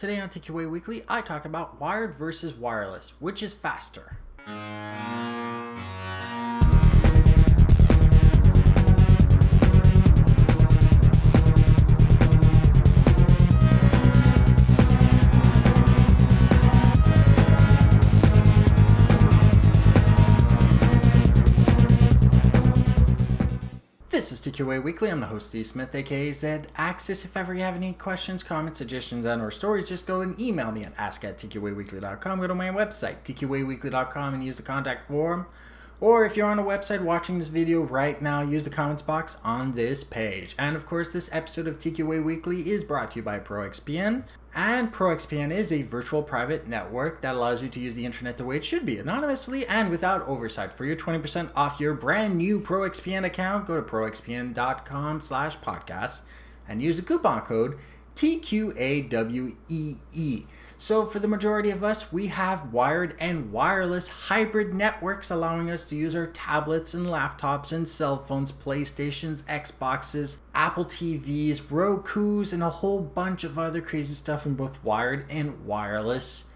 Today on TQA Weekly, I talk about wired versus wireless, which is faster. This is TQA Weekly. I'm the host, Steve Smith, aka Zed Axis. If ever you have any questions, comments, suggestions, and or stories, just go and email me at ask at tqaweekly.com. Go to my website, tqaweekly.com, and use the contact form. Or if you're on a website watching this video right now, use the comments box on this page. And of course, this episode of TQA Weekly is brought to you by ProXPN. And ProXPN is a virtual private network that allows you to use the internet the way it should be, anonymously and without oversight. For your 20% off your brand new ProXPN account, go to proxpn.com slash podcast and use the coupon code TQAWEE. So, for the majority of us, we have wired and wireless hybrid networks allowing us to use our tablets and laptops and cell phones, PlayStations, Xboxes, Apple TVs, Roku's, and a whole bunch of other crazy stuff in both wired and wireless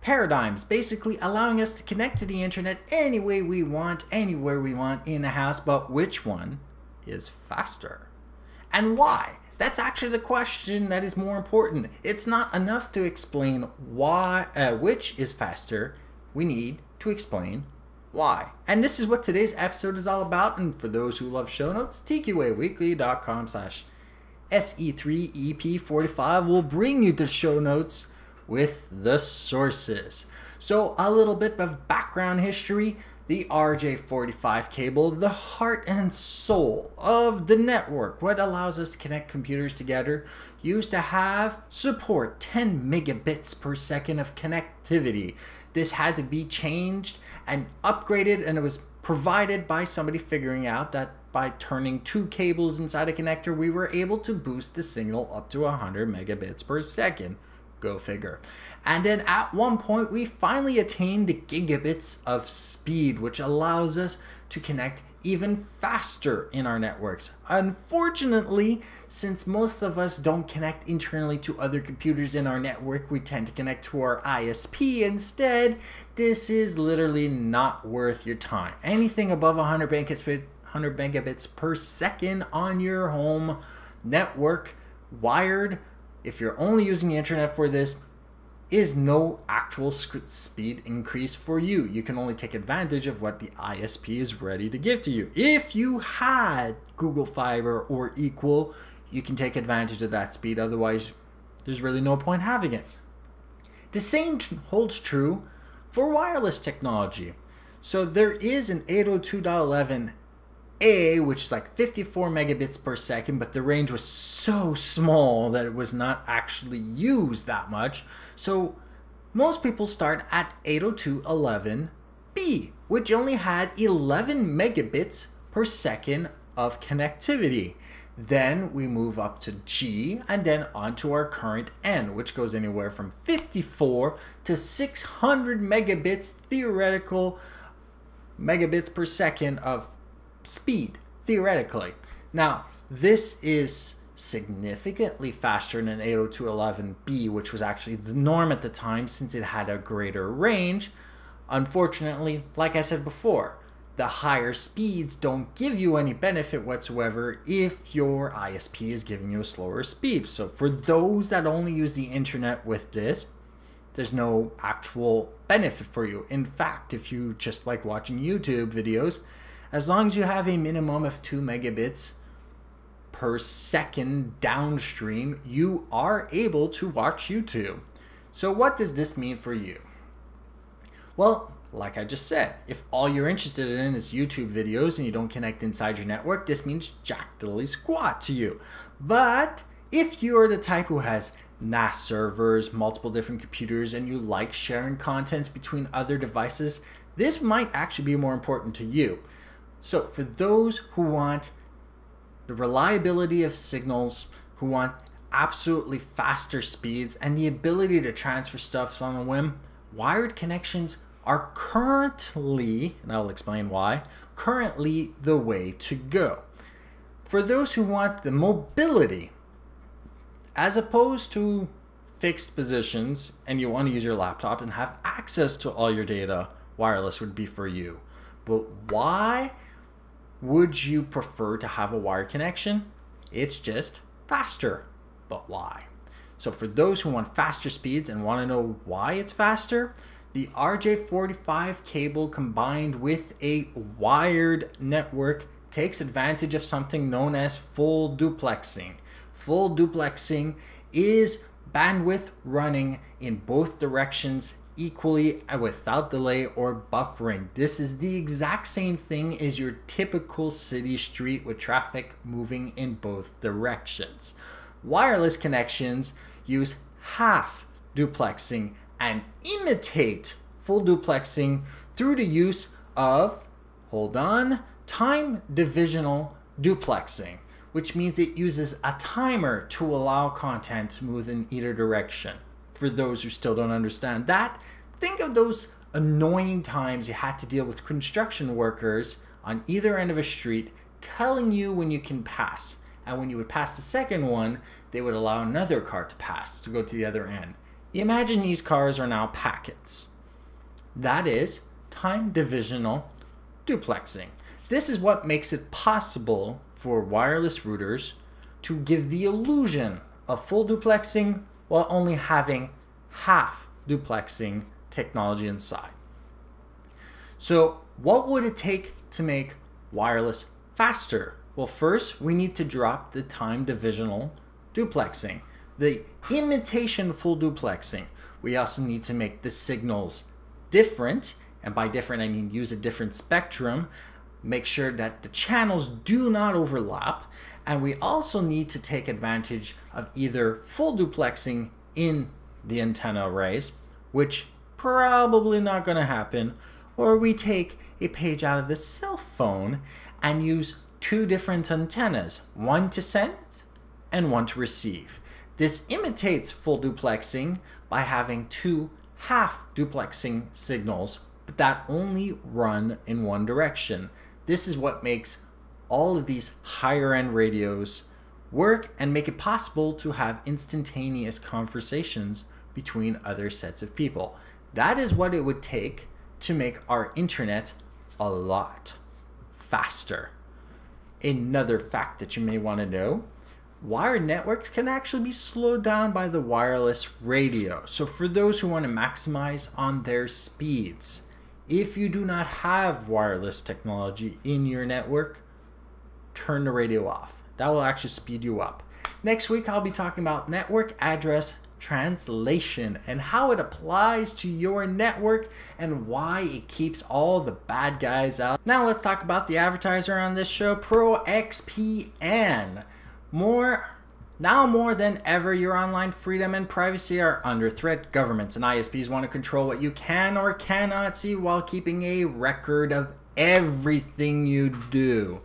paradigms, basically allowing us to connect to the internet any way we want, anywhere we want in the house. But which one is faster? And why? That's actually the question that is more important. It's not enough to explain why, uh, which is faster. We need to explain why. And this is what today's episode is all about. And for those who love show notes, tqaweekly.com slash SE3EP45 will bring you the show notes with the sources. So a little bit of background history the RJ45 cable, the heart and soul of the network, what allows us to connect computers together, used to have support 10 megabits per second of connectivity. This had to be changed and upgraded, and it was provided by somebody figuring out that by turning two cables inside a connector, we were able to boost the signal up to 100 megabits per second. Go figure. And then at one point, we finally attained gigabits of speed, which allows us to connect even faster in our networks. Unfortunately, since most of us don't connect internally to other computers in our network, we tend to connect to our ISP instead. This is literally not worth your time. Anything above 100 megabits, 100 megabits per second on your home network, wired, if you're only using the internet for this, is no actual speed increase for you. You can only take advantage of what the ISP is ready to give to you. If you had Google Fiber or Equal, you can take advantage of that speed. Otherwise, there's really no point having it. The same holds true for wireless technology. So there is an 802.11 a, which is like 54 megabits per second, but the range was so small that it was not actually used that much. So most people start at 802.11b, which only had 11 megabits per second of connectivity. Then we move up to G and then onto our current N, which goes anywhere from 54 to 600 megabits theoretical megabits per second of speed, theoretically. Now, this is significantly faster than 802.11b, which was actually the norm at the time since it had a greater range. Unfortunately, like I said before, the higher speeds don't give you any benefit whatsoever if your ISP is giving you a slower speed. So for those that only use the internet with this, there's no actual benefit for you. In fact, if you just like watching YouTube videos, as long as you have a minimum of 2 megabits per second downstream, you are able to watch YouTube. So what does this mean for you? Well, like I just said, if all you're interested in is YouTube videos and you don't connect inside your network, this means jack diddly squat to you. But if you're the type who has NAS servers, multiple different computers, and you like sharing contents between other devices, this might actually be more important to you. So for those who want the reliability of signals, who want absolutely faster speeds and the ability to transfer stuff on a whim, wired connections are currently, and I'll explain why, currently the way to go. For those who want the mobility, as opposed to fixed positions and you want to use your laptop and have access to all your data, wireless would be for you. But why would you prefer to have a wired connection? It's just faster. But why? So for those who want faster speeds and want to know why it's faster, the RJ45 cable combined with a wired network takes advantage of something known as full duplexing. Full duplexing is bandwidth running in both directions equally without delay or buffering. This is the exact same thing as your typical city street with traffic moving in both directions. Wireless connections use half duplexing and imitate full duplexing through the use of, hold on, time divisional duplexing, which means it uses a timer to allow content to move in either direction. For those who still don't understand that, think of those annoying times you had to deal with construction workers on either end of a street telling you when you can pass. And when you would pass the second one, they would allow another car to pass to go to the other end. Imagine these cars are now packets. That is time divisional duplexing. This is what makes it possible for wireless routers to give the illusion of full duplexing while only having half duplexing technology inside. So, what would it take to make wireless faster? Well, first, we need to drop the time divisional duplexing, the imitation full duplexing. We also need to make the signals different, and by different, I mean use a different spectrum, make sure that the channels do not overlap, and we also need to take advantage of either full duplexing in the antenna arrays, which probably not going to happen, or we take a page out of the cell phone and use two different antennas, one to send and one to receive. This imitates full duplexing by having two half duplexing signals, but that only run in one direction. This is what makes all of these higher end radios work and make it possible to have instantaneous conversations between other sets of people. That is what it would take to make our internet a lot faster. Another fact that you may want to know wired networks can actually be slowed down by the wireless radio. So, for those who want to maximize on their speeds, if you do not have wireless technology in your network, turn the radio off. That will actually speed you up. Next week, I'll be talking about network address translation and how it applies to your network and why it keeps all the bad guys out. Now let's talk about the advertiser on this show, ProXPN. More now more than ever, your online freedom and privacy are under threat. Governments and ISPs want to control what you can or cannot see while keeping a record of everything you do.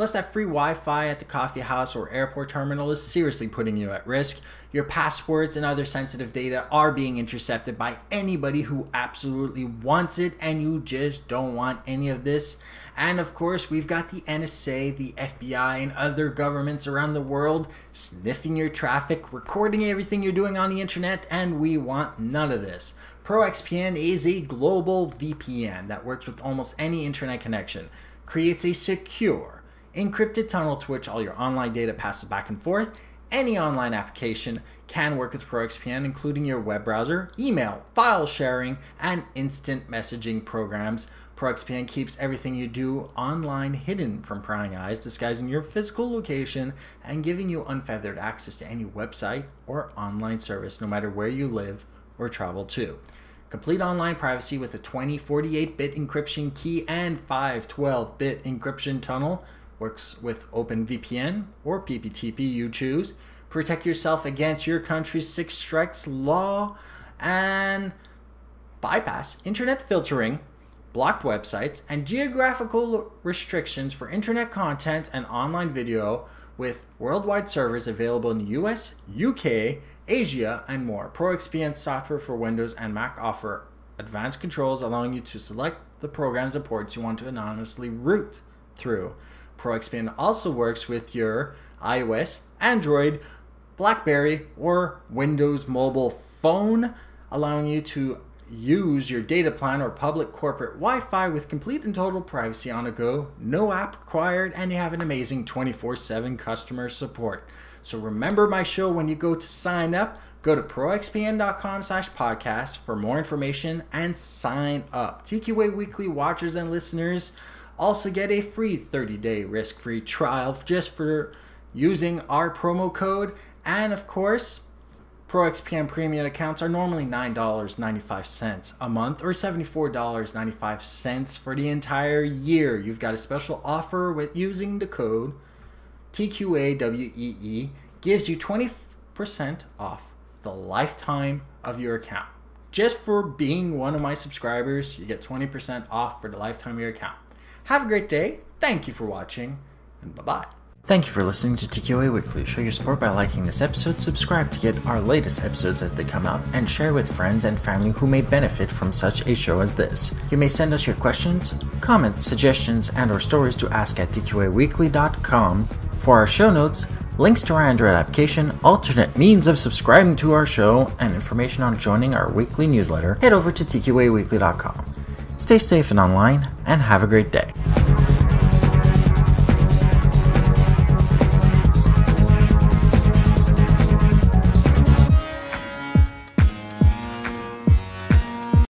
Plus, that free Wi Fi at the coffee house or airport terminal is seriously putting you at risk. Your passwords and other sensitive data are being intercepted by anybody who absolutely wants it, and you just don't want any of this. And of course, we've got the NSA, the FBI, and other governments around the world sniffing your traffic, recording everything you're doing on the internet, and we want none of this. ProXPN is a global VPN that works with almost any internet connection, creates a secure, encrypted tunnel to which all your online data passes back and forth, any online application can work with ProXPN, including your web browser, email, file sharing, and instant messaging programs. ProXPN keeps everything you do online hidden from prying eyes, disguising your physical location and giving you unfeathered access to any website or online service, no matter where you live or travel to. Complete online privacy with a 2048 bit encryption key and 512 bit encryption tunnel works with OpenVPN or PPTP you choose. Protect yourself against your country's six strikes law and bypass internet filtering, blocked websites, and geographical restrictions for internet content and online video with worldwide servers available in the US, UK, Asia, and more. ProXPN software for Windows and Mac offer advanced controls allowing you to select the programs and ports you want to anonymously route through. ProXPN also works with your iOS, Android, Blackberry, or Windows Mobile phone, allowing you to use your data plan or public corporate Wi Fi with complete and total privacy on a go, no app required, and you have an amazing 24 7 customer support. So remember my show when you go to sign up. Go to proxpn.com slash podcast for more information and sign up. TQA Weekly watchers and listeners also get a free 30-day risk-free trial just for using our promo code. And of course, ProXPN premium accounts are normally $9.95 a month or $74.95 for the entire year. You've got a special offer with using the code TQAWEE gives you 20% off the lifetime of your account. Just for being one of my subscribers, you get 20% off for the lifetime of your account. Have a great day. Thank you for watching, and bye bye. Thank you for listening to TQA Weekly. Show your support by liking this episode, subscribe to get our latest episodes as they come out, and share with friends and family who may benefit from such a show as this. You may send us your questions, comments, suggestions, and or stories to ask at tqaweekly.com. For our show notes, links to our Android application, alternate means of subscribing to our show, and information on joining our weekly newsletter, head over to tqaweekly.com. Stay safe and online, and have a great day.